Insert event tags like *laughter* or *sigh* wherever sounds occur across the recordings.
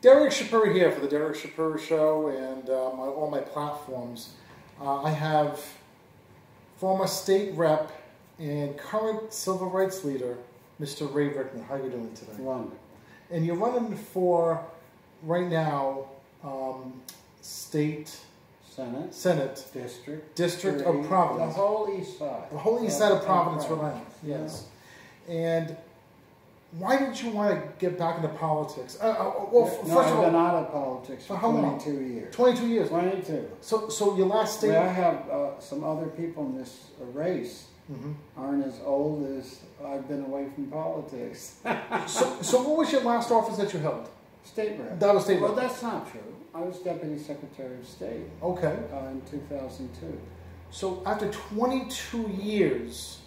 Derek Shapiro here for the Derek Shapiro Show and uh, my, all my platforms. Uh, I have former state rep and current civil rights leader, Mr. Ray Rickman. How are you doing today? Wonderful. And you're running for, right now, um, state Senate, Senate District, District three, of Providence. The whole east side. The whole east side of Providence, Rhode Island. Yes. And why did you want to get back into politics? Uh, uh, well, no, first I've of been all, out of politics for For how long? 22 years. 22 years. 22. So, so your last state. Well, I have uh, some other people in this race Mhm. aren't as old as I've been away from politics. *laughs* So, so what was your last office that you held? State rep. That was state Well, that's not true. I was Deputy Secretary of State Okay. uh, in 2002. So after 22 years,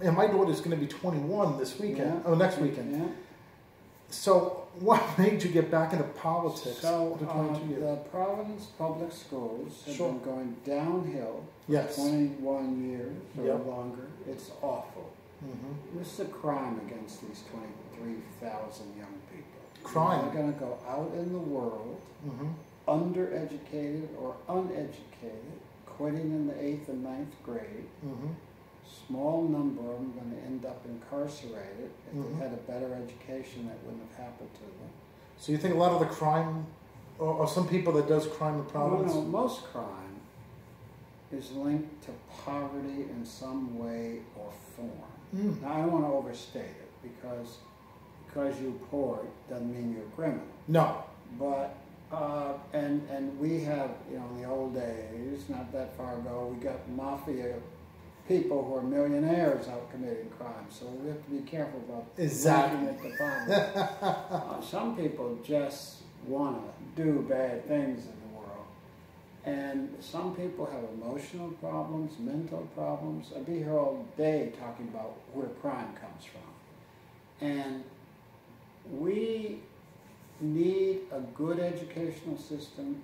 and my daughter's going to be 21 this weekend, Yeah. oh, next weekend. Yeah. So what *laughs* made you get back into politics So after 22 years? the Providence Public Schools have Sure. been going downhill Yes. 21 years or Yep. longer. It's awful. hmm This is a crime against these 23,000 young people. Crime. They're going to go out in the world, hmm undereducated or uneducated, quitting in the eighth and ninth grade. hmm Small number of them going to end up incarcerated. If Mhm. they had a better education, that wouldn't have happened to them. So you think a lot of the crime, or, or some people that does crime in Providence? No, no, most crime is linked to poverty in some way or form. Mm. Now, I don't want to overstate it because because you're poor doesn't mean you're a criminal. No. But uh, and and we have you know in the old days, not that far ago, we got mafia people who are millionaires out committing crime. So we have to be careful about Exactly. linking it to poverty. uh, some people just want to do bad things in the world. And some people have emotional problems, mental problems. I'd be here all day talking about where crime comes from. And we need a good educational system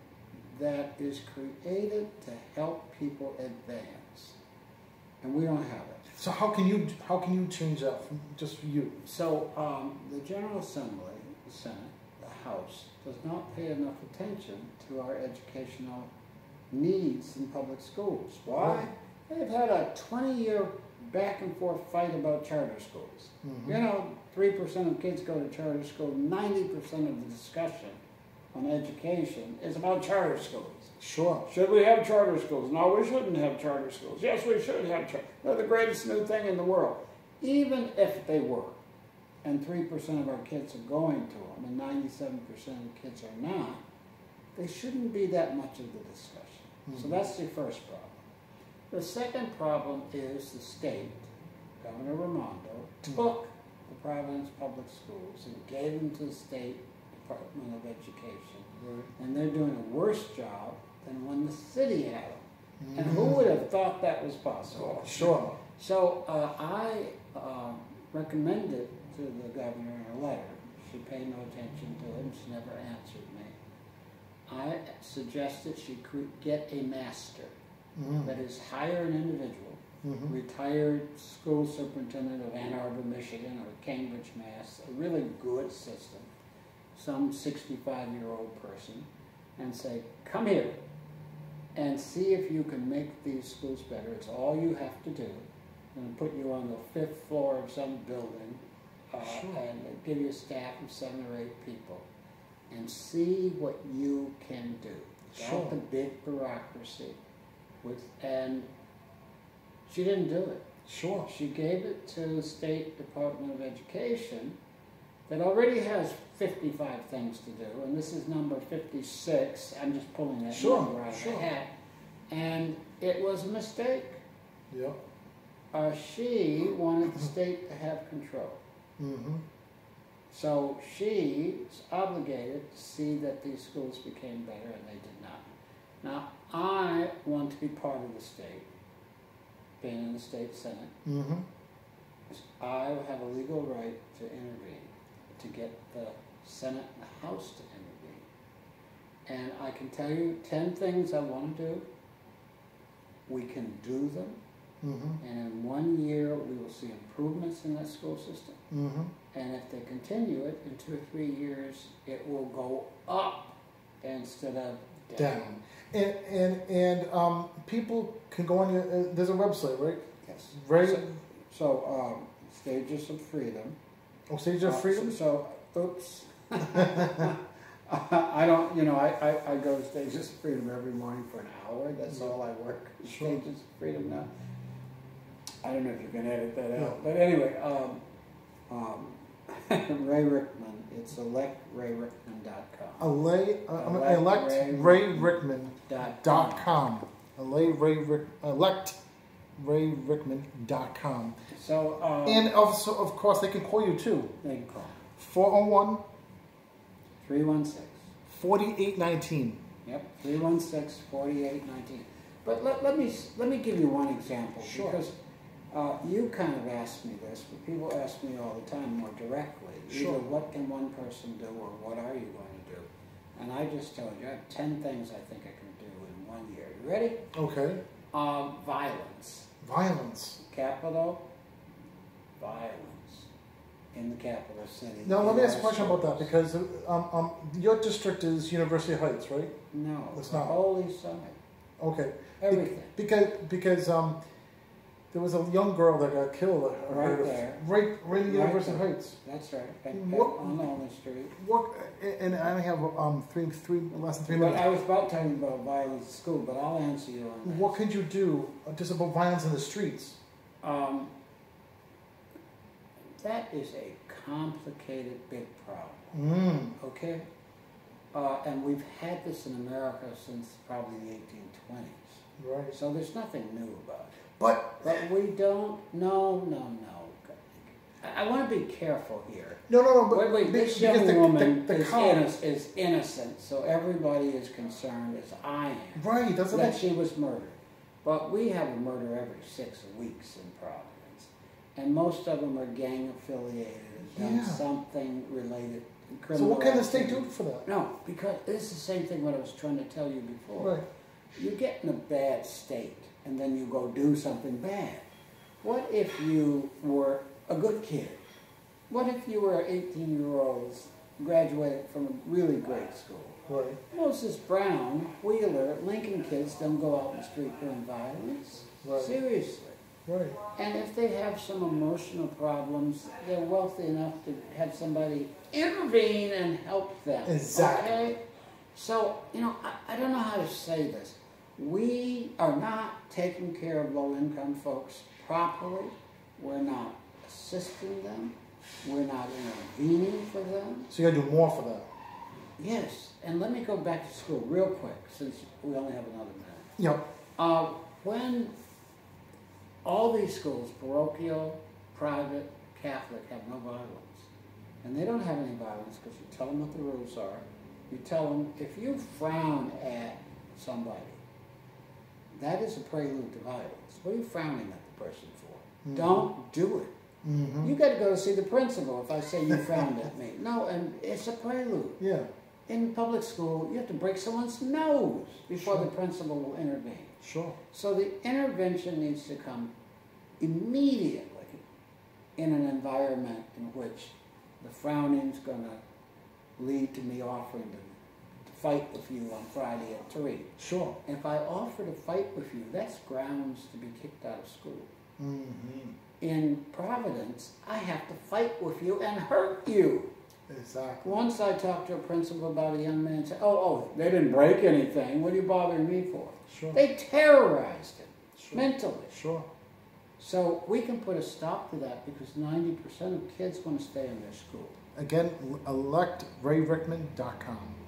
that is created to help people advance. And we don't have it. So how can you how can you change that from just for you? So um, the General Assembly, the Senate, the House, does not pay enough attention to our educational needs in public schools. Why? They've had a 20-year back and forth fight about charter schools. Mhm. You know, 3% of kids go to charter school, 90% of the discussion on education is about charter schools. Sure. Should we have charter schools? No, we shouldn't have charter schools. Yes, we should have charter. They're the greatest new thing in the world. Even if they were, and 3% of our kids are going to them, and 97% of kids are not, they shouldn't be that much of the discussion. So Mhm. that's the first problem. The second problem is the state, Governor Raimondo, took the Providence Public Schools and gave them to the State Department of Education Right. and they're doing a worse job than when the city had them. And who Mhm. would have thought that was possible? Sure. So uh, I uh, recommended to the governor in a letter. She paid no attention to it and she never answered me. I suggested she could get a master, Mhm. that is, hire an individual, Mhm. retired school superintendent of Ann Arbor, Michigan, or Cambridge, Mass, a really good system, some 65 year old person, and say, come here and see if you can make these schools better. It's all you have to do. And put you on the fifth floor of some building uh, Sure. and give you a staff of seven or eight people and see what you can do. Sure. The big bureaucracy. With, and she didn't do it. Sure. She gave it to the State Department of Education that already has 55 things to do, and this is number 56. I'm just pulling that Sure, number out of the hat. And it was a mistake. Yep. Uh, she wanted the state to have control. Mm-hmm. So she's obligated to see that these schools became better, and they did not. Now, I want to be part of the state, being in the state senate. Mm-hmm. I have a legal right to intervene, to get the Senate and the House to intervene. And I can tell you 10 things I want to do. We can do them. Mm-hmm. And in one year, we will see improvements in that school system. Mm-hmm. And if they continue it, in two or three years, it will go up instead of down. Down. And and and um, people can go on your. Uh, there's a website, right? Yes. Right. So, so um, Stages of Freedom. Oh, Stage of Freedom. So, oops. *laughs* I don't, you know, I, I, I go to Stages of Freedom every morning for an hour. That's all I work. Sure. Stages of Freedom now. I don't know if you can edit that out. No. But anyway, um, um, *laughs* Ray Rickman, it's electrayrickman.com. Elay, uh, Elect elect Ray Ray Rickman Dot dot Ray Rick elect Ray Rickman dot com. So, um, And also, of course, they can call you too. they can call 401 316. 4819. Yep, 316 4819. But let, let, me, let me give you one example. Sure. Because uh, you kind of asked me this, but people ask me all the time more directly. Sure. Either what can one person do or what are you going to do? And I just told you, I have 10 things I think I can do in one year. You ready? Okay. Um, violence. Violence. Capital, violence in the capital city. Now, let me ask a question about that because um, um, your district is University Heights, right? No, It's not. Holy Summit. Okay. Be- Everything. Because because um, there was a young girl that got killed. Right there. Right, right in Right University there. Heights. That's right. At, at, What- on Olney Street. What? And I only have um three three less than three But minutes. I was about telling you about violence at school, but I'll answer you on that. What could you do just about violence in the streets? Um, that is a complicated, big problem. Mm. Okay, uh, and we've had this in America since probably the 1820s. Right. So there's nothing new about it. But But we don't. No, no, no. I, want to be careful here. no, no, no. But Wait, wait. This young the, woman the, the is, inno- is innocent, so everybody is concerned as I am. Right. Doesn't that she was murdered. But we have a murder every six weeks in Providence. And most of them are gang affiliated, done Yeah. something related So what can the state do for that? No, because this is the same thing what I was trying to tell you before. Right. You get in a bad state and then you go do something bad. What if you were a good kid? What if you were 18 year olds, graduated from a really great school? Right. Moses Brown, Wheeler, Lincoln kids don't go out in the street doing violence. Right. Seriously. Right. And if they have some emotional problems, they're wealthy enough to have somebody intervene and help them. Exactly. Okay? So, you know, I, I don't know how to say this. We are not taking care of low income folks properly. We're not assisting them. We're not intervening for them. So you got to do more for them. Yes, and let me go back to school real quick since we only have another minute. Yep. Uh, when all these schools, parochial, private, Catholic, have no violence, and they don't have any violence because you tell them what the rules are. You tell them if you frown at somebody, that is a prelude to violence. What are you frowning at the person for? Mhm. Don't do it. Mm-hmm. You got to go to see the principal if I say you frowned at me. No, and it's a prelude. Yeah. In public school, you have to break someone's nose before Sure. the principal will intervene. Sure. So the intervention needs to come immediately in an environment in which the frowning's going to lead to me offering to, to fight with you on Friday at 3. Sure. And if I offer to fight with you, that's grounds to be kicked out of school. Mm-hmm. In Providence, I have to fight with you and hurt you. Exactly. Once I talked to a principal about a young man and said, oh, oh, they didn't break anything. What are you bothering me for? Sure. They terrorized him Sure. mentally. Sure. So we can put a stop to that because 90% of kids want to stay in their school. Again, electrayrickman.com.